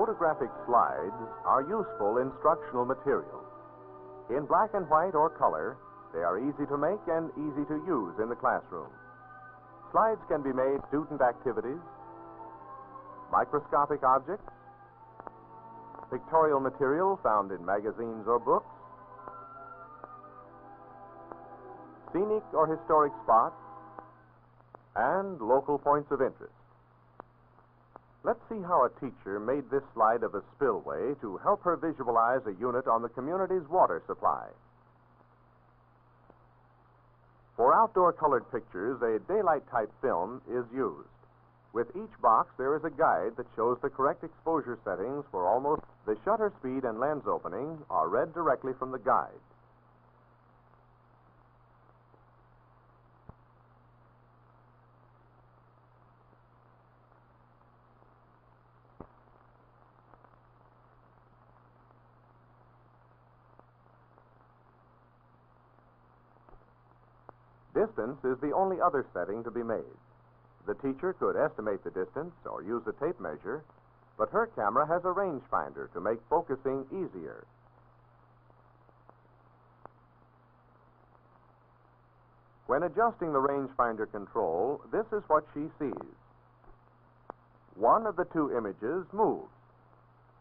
Photographic slides are useful instructional material. In black and white or color, they are easy to make and easy to use in the classroom. Slides can be made student activities, microscopic objects, pictorial material found in magazines or books, scenic or historic spots, and local points of interest. Let's see how a teacher made this slide of a spillway to help her visualize a unit on the community's water supply. For outdoor colored pictures, a daylight type film is used. With each box, there is a guide that shows the correct exposure settings for almost the shutter speed and lens opening are read directly from the guide. Distance is the only other setting to be made. The teacher could estimate the distance or use a tape measure, but her camera has a rangefinder to make focusing easier. When adjusting the rangefinder control, this is what she sees. One of the two images moves.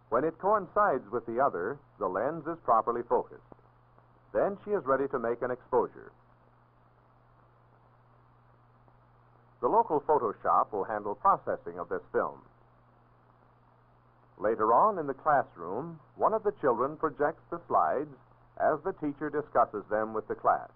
When it coincides with the other, the lens is properly focused. Then she is ready to make an exposure. The local photo shop will handle processing of this film. Later on in the classroom, one of the children projects the slides as the teacher discusses them with the class.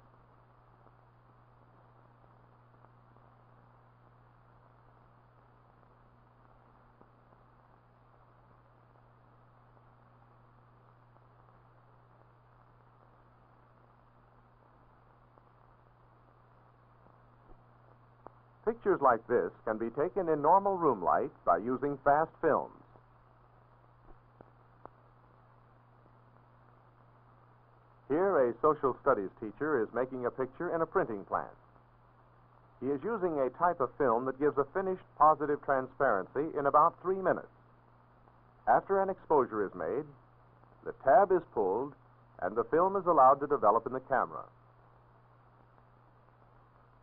Pictures like this can be taken in normal room light by using fast films. Here, a social studies teacher is making a picture in a printing plant. He is using a type of film that gives a finished positive transparency in about three minutes. After an exposure is made, the tab is pulled and the film is allowed to develop in the camera.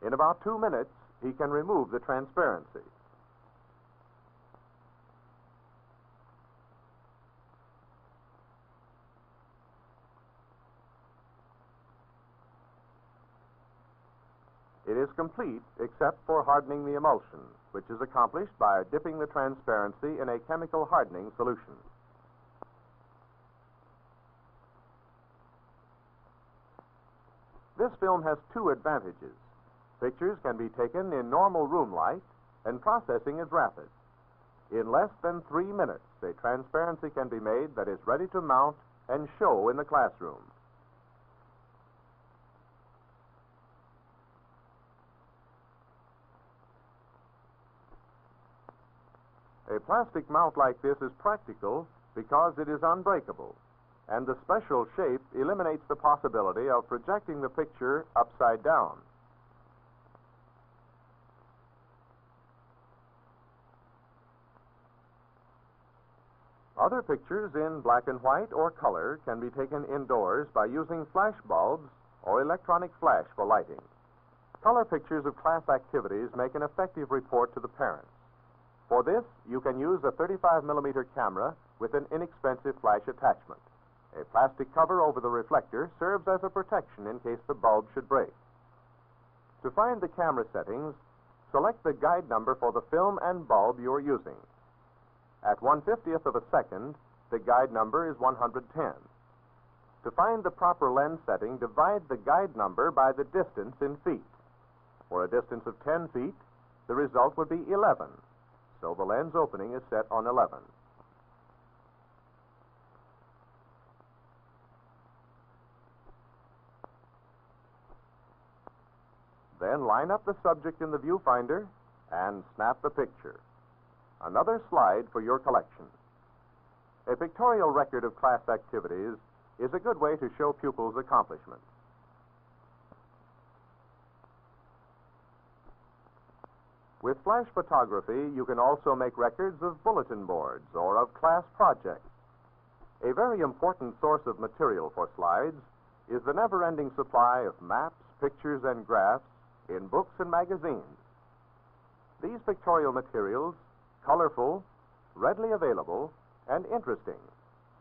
In about two minutes, he can remove the transparency. It is complete except for hardening the emulsion, which is accomplished by dipping the transparency in a chemical hardening solution. This film has two advantages. Pictures can be taken in normal room light, and processing is rapid. In less than three minutes, a transparency can be made that is ready to mount and show in the classroom. A plastic mount like this is practical because it is unbreakable, and the special shape eliminates the possibility of projecting the picture upside down. Other pictures in black and white or color can be taken indoors by using flash bulbs or electronic flash for lighting. Color pictures of class activities make an effective report to the parents. For this, you can use a 35 millimeter camera with an inexpensive flash attachment. A plastic cover over the reflector serves as a protection in case the bulb should break. To find the camera settings, select the guide number for the film and bulb you are using. At 150th of a second, the guide number is 110. To find the proper lens setting, divide the guide number by the distance in feet. For a distance of 10 feet, the result would be 11. So the lens opening is set on 11. Then line up the subject in the viewfinder and snap the picture. Another slide for your collection. A pictorial record of class activities is a good way to show pupils' accomplishments. With flash photography, you can also make records of bulletin boards or of class projects. A very important source of material for slides is the never ending supply of maps, pictures, and graphs in books and magazines. These pictorial materials, colorful, readily available, and interesting,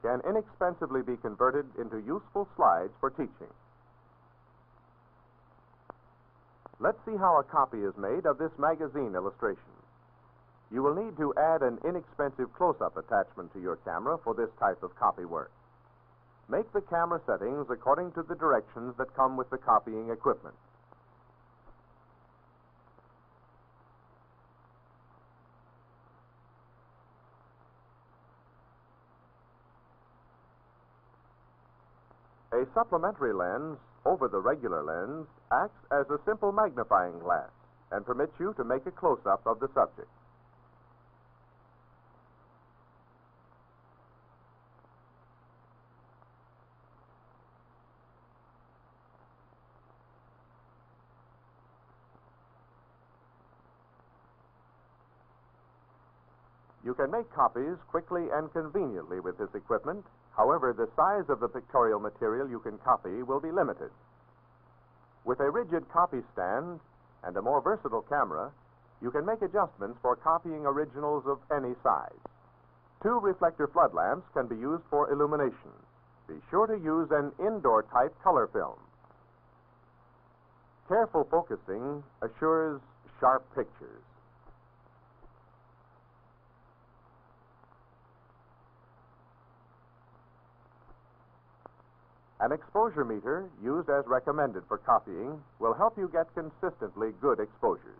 can inexpensively be converted into useful slides for teaching. Let's see how a copy is made of this magazine illustration. You will need to add an inexpensive close-up attachment to your camera for this type of copy work. Make the camera settings according to the directions that come with the copying equipment. A supplementary lens over the regular lens acts as a simple magnifying glass and permits you to make a close-up of the subject. You can make copies quickly and conveniently with this equipment. However, the size of the pictorial material you can copy will be limited. With a rigid copy stand and a more versatile camera, you can make adjustments for copying originals of any size. Two reflector flood lamps can be used for illumination. Be sure to use an indoor type color film. Careful focusing assures sharp pictures. An exposure meter, used as recommended for copying, will help you get consistently good exposures.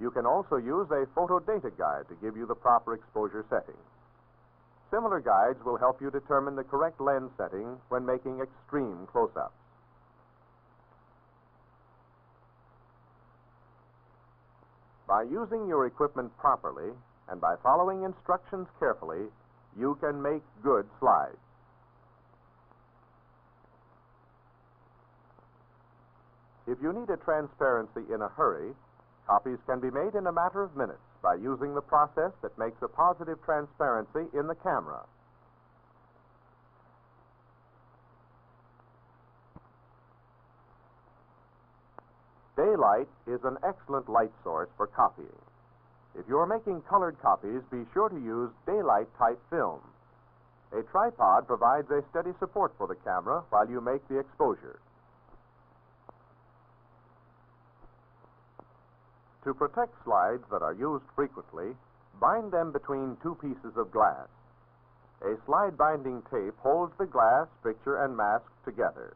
You can also use a photo data guide to give you the proper exposure settings. Similar guides will help you determine the correct lens setting when making extreme close-ups. By using your equipment properly and by following instructions carefully, you can make good slides. If you need a transparency in a hurry, copies can be made in a matter of minutes by using the process that makes a positive transparency in the camera. Daylight is an excellent light source for copying. If you're making colored copies, be sure to use daylight type film. A tripod provides a steady support for the camera while you make the exposure. To protect slides that are used frequently, bind them between two pieces of glass. A slide binding tape holds the glass, picture, and mask together.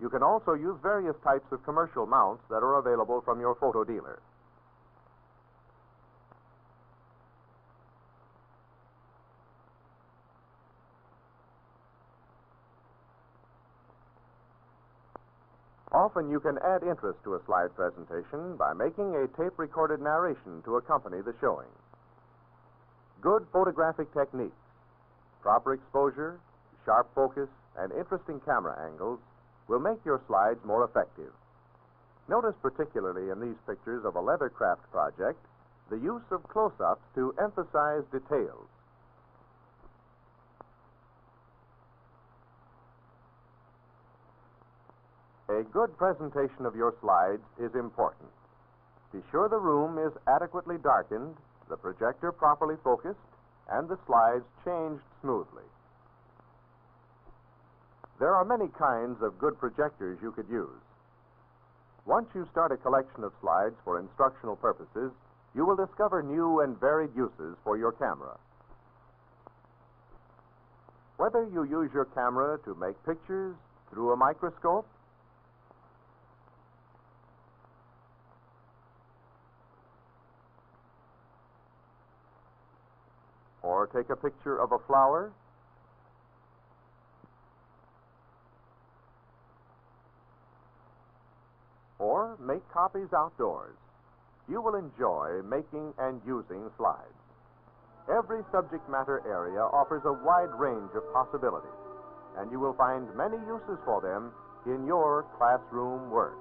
You can also use various types of commercial mounts that are available from your photo dealer. Often you can add interest to a slide presentation by making a tape recorded narration to accompany the showing. Good photographic techniques, proper exposure, sharp focus, and interesting camera angles will make your slides more effective. Notice particularly in these pictures of a leathercraft project the use of close ups to emphasize details. A good presentation of your slides is important. Be sure the room is adequately darkened, the projector properly focused, and the slides changed smoothly. There are many kinds of good projectors you could use. Once you start a collection of slides for instructional purposes, you will discover new and varied uses for your camera. Whether you use your camera to make pictures through a microscope or take a picture of a flower. Or make copies outdoors. You will enjoy making and using slides. Every subject matter area offers a wide range of possibilities, and you will find many uses for them in your classroom work.